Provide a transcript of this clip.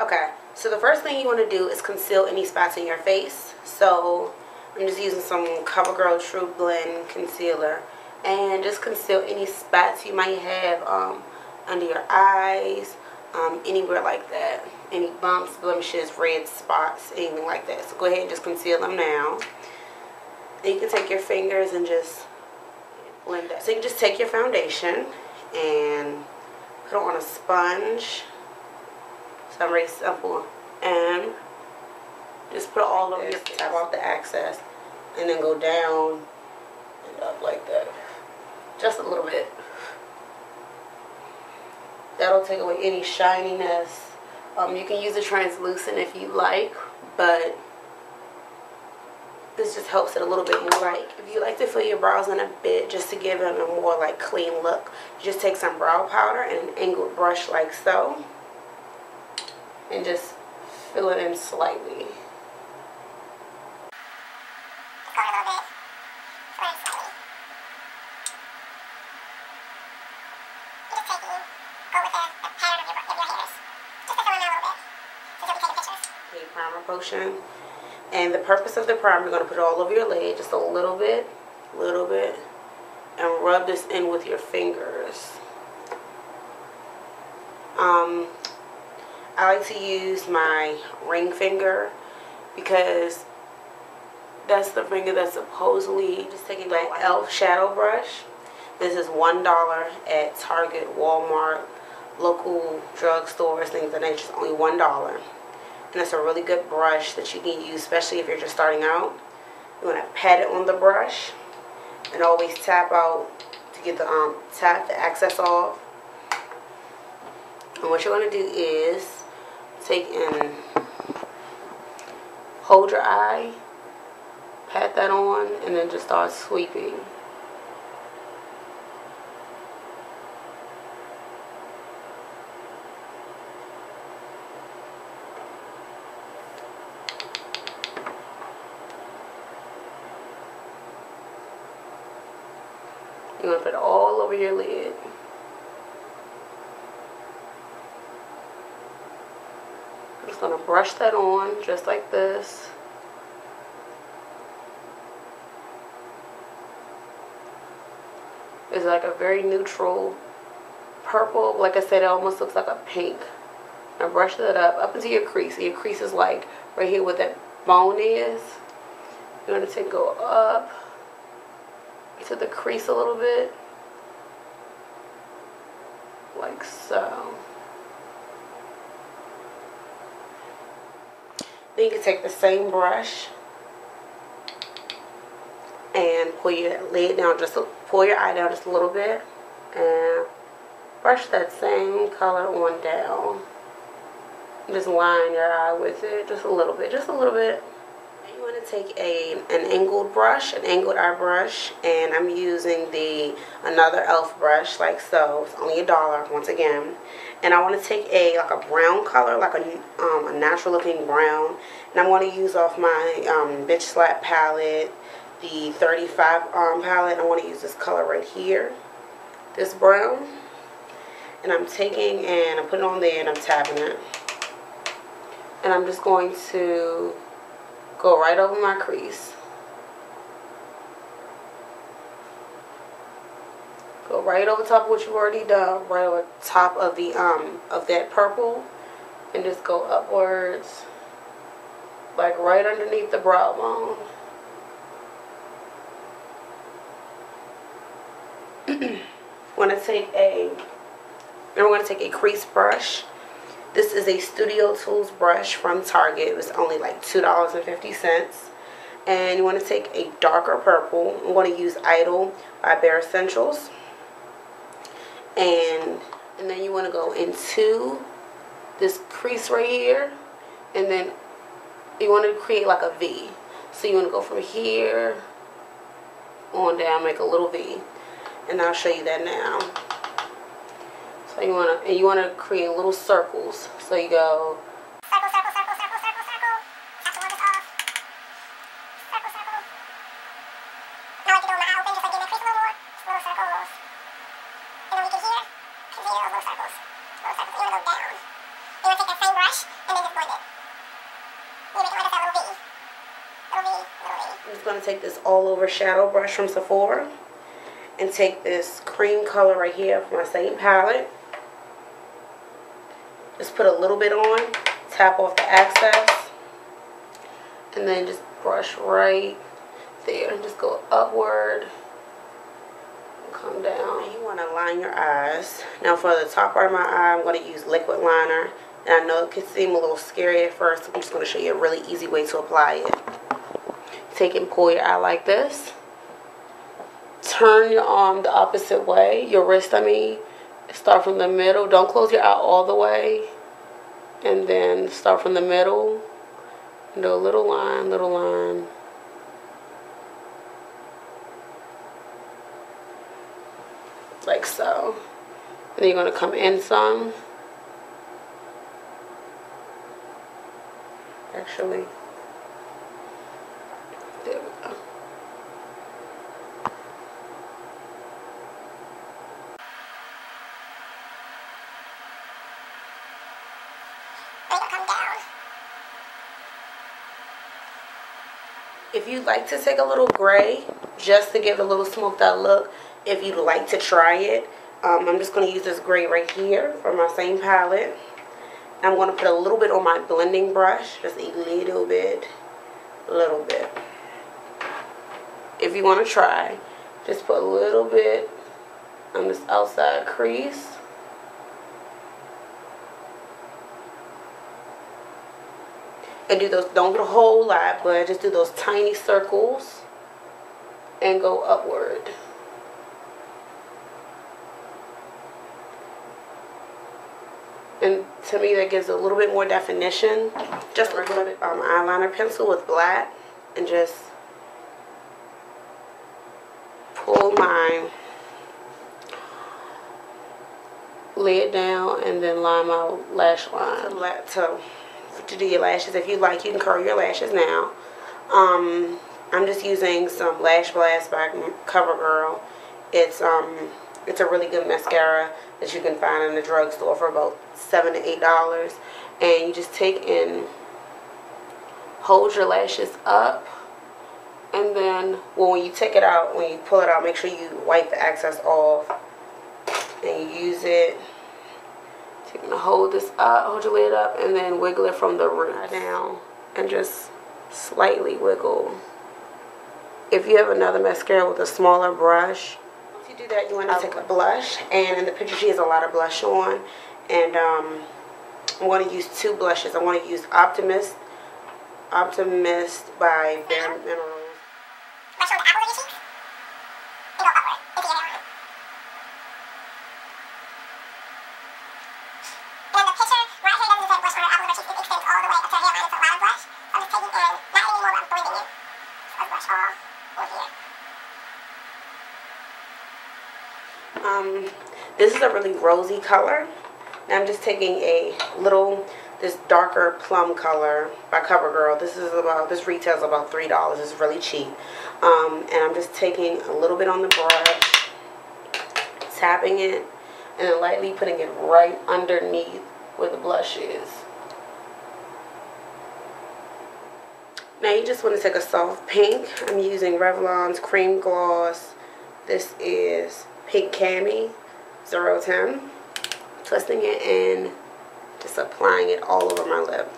Okay, so the first thing you want to do is conceal any spots in your face. So I'm just using some CoverGirl True Blend Concealer. And just conceal any spots you might have um, under your eyes, um, anywhere like that. Any bumps, blemishes, red spots, anything like that. So go ahead and just conceal them now. Then you can take your fingers and just blend that. So you can just take your foundation and put it on a sponge very simple and just put all of your tap off the excess and then go down and up like that. Just a little bit. That'll take away any shininess. Um, you can use a translucent if you like but this just helps it a little bit more. Like if you like to fill your brows in a bit just to give them a more like clean look you just take some brow powder and an angled brush like so and just fill it in slightly. primer potion. And the purpose of the primer you're going to put it all over your lid just a little bit little bit and rub this in with your fingers. Um, I like to use my ring finger because that's the finger that's supposedly just taking my e.l.f. shadow brush. This is $1 at Target, Walmart, local drugstores, things of that nature. It's only $1. And it's a really good brush that you can use, especially if you're just starting out. You want to pat it on the brush and always tap out to get the um, tap the excess off. And what you're going to do is take and hold your eye, pat that on, and then just start sweeping. You want to put it all over your lid. just going to brush that on just like this. It's like a very neutral purple. Like I said, it almost looks like a pink. Now brush that up, up into your crease. Your crease is like right here where that bone is. You're going to take go up to the crease a little bit. Like so. Then you can take the same brush and pull your lid down, just pull your eye down just a little bit and brush that same color on down. Just line your eye with it just a little bit, just a little bit. Want to take a an angled brush, an angled eye brush, and I'm using the another e.l.f. brush like so. It's only a dollar once again and I want to take a like a brown color like a, um, a natural looking brown and I'm going to use off my um, Bitch Slap palette the 35 arm palette and I want to use this color right here this brown and I'm taking and I'm putting on there and I'm tapping it and I'm just going to go right over my crease Go right over top of what you've already done, right over top of the um of that purple, and just go upwards, like right underneath the brow bone. want to take a, I'm going to take a crease brush. This is a Studio Tools brush from Target. It was only like $2.50. And you want to take a darker purple. I'm going to use Idol by Bare Escentuals. and and then you want to go into this crease right here and then you want to create like a V so you want to go from here on down make a little V and I'll show you that now so you want to and you want to create little circles so you go circles. Little circles. You want to go down. You want to take that plain brush and then just blend it. You make it like a little V. Little V, little V. I'm just going to take this all over shadow brush from Sephora and take this cream color right here from my same palette. Just put a little bit on, tap off the excess, and then just brush right there and just go upward come down. You want to line your eyes. Now for the top part of my eye, I'm going to use liquid liner. And I know it could seem a little scary at first. I'm just going to show you a really easy way to apply it. Take and pull your eye like this. Turn your arm the opposite way. Your wrist, I mean. Start from the middle. Don't close your eye all the way. And then start from the middle. Do a little line, little line. like so. And then you're going to come in some. Actually, there we go. If you'd like to take a little gray, just to give a little smoked out look, if you'd like to try it. Um, I'm just going to use this gray right here from my same palette. I'm going to put a little bit on my blending brush, just a little bit, a little bit. If you want to try, just put a little bit on this outside crease. And do those, don't get a whole lot, but just do those tiny circles and go upward. and to me that gives a little bit more definition just a um, eyeliner pencil with black and just pull my lid down and then line my lash line to, to do your lashes. If you like you can curl your lashes now. Um, I'm just using some Lash Blast by CoverGirl. It's um it's a really good mascara that you can find in the drugstore for about seven to eight dollars. And you just take and hold your lashes up. And then well, when you take it out when you pull it out make sure you wipe the excess off and use it hold this up hold your lid up and then wiggle it from the root down and just slightly wiggle if you have another mascara with a smaller brush if you do that, you want to take a blush. And in the picture, she has a lot of blush on. And um, I want to use two blushes. I want to use Optimist, Optimist by Bare Minerals. Blush on the apple of your cheeks. And go upward. If you get it on. And then the picture, right here doesn't say blush on the apple of her cheeks. It extends all the way up to her hairline. It's a lot of blush. So I'm just taking and not adding more, but I'm blending it. So blush all over here. Um, this is a really rosy color. Now I'm just taking a little, this darker plum color by CoverGirl. This is about, this retails about $3. It's really cheap. Um, and I'm just taking a little bit on the brush, tapping it, and then lightly putting it right underneath where the blush is. Now you just want to take a soft pink. I'm using Revlon's Cream Gloss. This is Pink Cami 010. Twisting it and just applying it all over my lip.